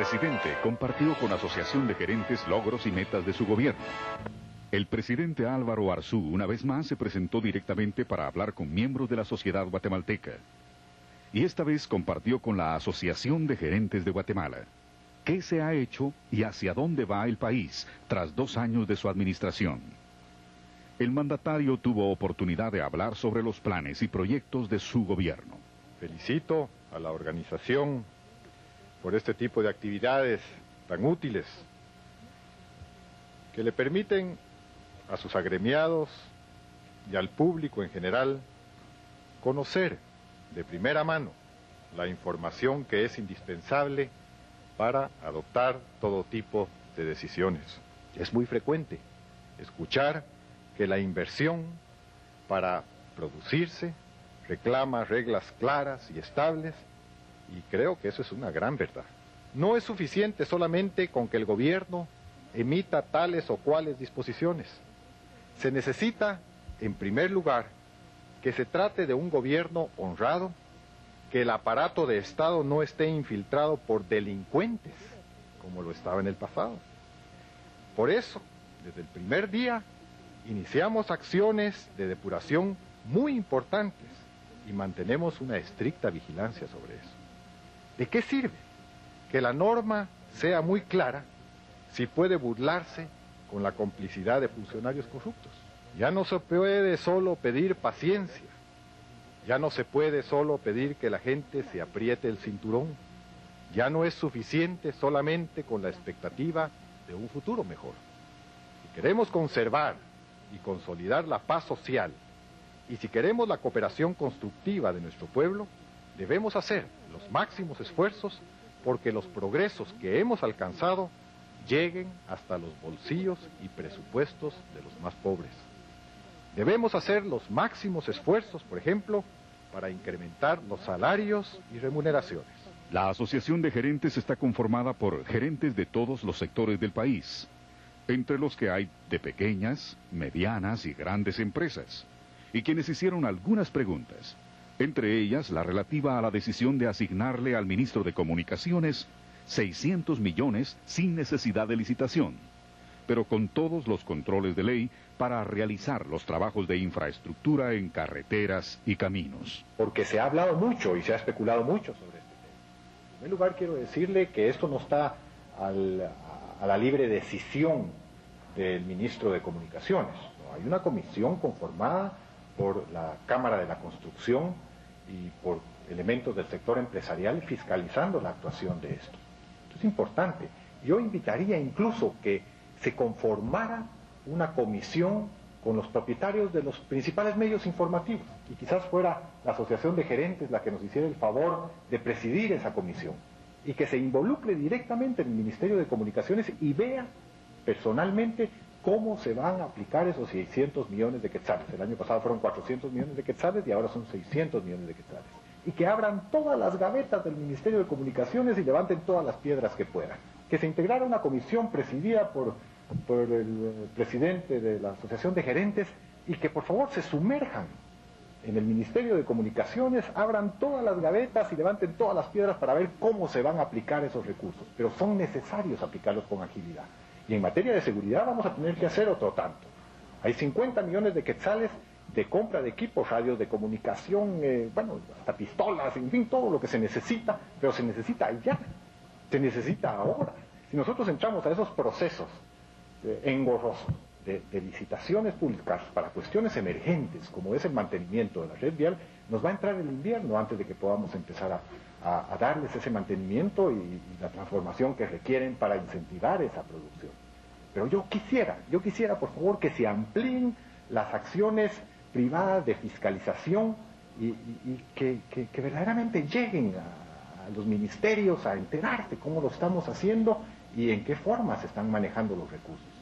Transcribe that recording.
presidente compartió con Asociación de Gerentes logros y metas de su gobierno. El presidente Álvaro Arzú una vez más se presentó directamente para hablar con miembros de la sociedad guatemalteca. Y esta vez compartió con la Asociación de Gerentes de Guatemala. ¿Qué se ha hecho y hacia dónde va el país tras dos años de su administración? El mandatario tuvo oportunidad de hablar sobre los planes y proyectos de su gobierno. Felicito a la organización por este tipo de actividades tan útiles que le permiten a sus agremiados y al público en general conocer de primera mano la información que es indispensable para adoptar todo tipo de decisiones. Es muy frecuente escuchar que la inversión para producirse reclama reglas claras y estables y creo que eso es una gran verdad. No es suficiente solamente con que el gobierno emita tales o cuales disposiciones. Se necesita, en primer lugar, que se trate de un gobierno honrado, que el aparato de Estado no esté infiltrado por delincuentes, como lo estaba en el pasado. Por eso, desde el primer día, iniciamos acciones de depuración muy importantes y mantenemos una estricta vigilancia sobre eso. ¿De qué sirve que la norma sea muy clara si puede burlarse con la complicidad de funcionarios corruptos? Ya no se puede solo pedir paciencia, ya no se puede solo pedir que la gente se apriete el cinturón, ya no es suficiente solamente con la expectativa de un futuro mejor. Si queremos conservar y consolidar la paz social y si queremos la cooperación constructiva de nuestro pueblo, debemos hacer los máximos esfuerzos porque los progresos que hemos alcanzado lleguen hasta los bolsillos y presupuestos de los más pobres. Debemos hacer los máximos esfuerzos, por ejemplo, para incrementar los salarios y remuneraciones. La Asociación de Gerentes está conformada por gerentes de todos los sectores del país, entre los que hay de pequeñas, medianas y grandes empresas, y quienes hicieron algunas preguntas, entre ellas la relativa a la decisión de asignarle al ministro de Comunicaciones 600 millones sin necesidad de licitación, pero con todos los controles de ley para realizar los trabajos de infraestructura en carreteras y caminos. Porque se ha hablado mucho y se ha especulado mucho sobre este tema. En primer lugar, quiero decirle que esto no está a la libre decisión del ministro de Comunicaciones. Hay una comisión conformada por la Cámara de la Construcción y por elementos del sector empresarial fiscalizando la actuación de esto. Esto es importante. Yo invitaría incluso que se conformara una comisión con los propietarios de los principales medios informativos y quizás fuera la Asociación de Gerentes la que nos hiciera el favor de presidir esa comisión y que se involucre directamente en el Ministerio de Comunicaciones y vea personalmente cómo se van a aplicar esos 600 millones de quetzales. El año pasado fueron 400 millones de quetzales y ahora son 600 millones de quetzales. Y que abran todas las gavetas del Ministerio de Comunicaciones y levanten todas las piedras que puedan. Que se integrara una comisión presidida por por el presidente de la Asociación de Gerentes y que por favor se sumerjan en el Ministerio de Comunicaciones, abran todas las gavetas y levanten todas las piedras para ver cómo se van a aplicar esos recursos. Pero son necesarios aplicarlos con agilidad. Y en materia de seguridad vamos a tener que hacer otro tanto. Hay 50 millones de quetzales de compra de equipos, radios de comunicación, eh, bueno, hasta pistolas, en fin, todo lo que se necesita, pero se necesita ya, se necesita ahora. Si nosotros entramos a esos procesos engorroso de, licitaciones públicas para cuestiones emergentes, como es el mantenimiento de la red vial, nos va a entrar el invierno antes de que podamos empezar a, darles ese mantenimiento y, la transformación que requieren para incentivar esa producción. Pero yo quisiera, yo quisiera por favor que se amplíen las acciones privadas de fiscalización y, que, verdaderamente lleguen a, a los ministerios a enterarse cómo lo estamos haciendo y en qué forma se están manejando los recursos.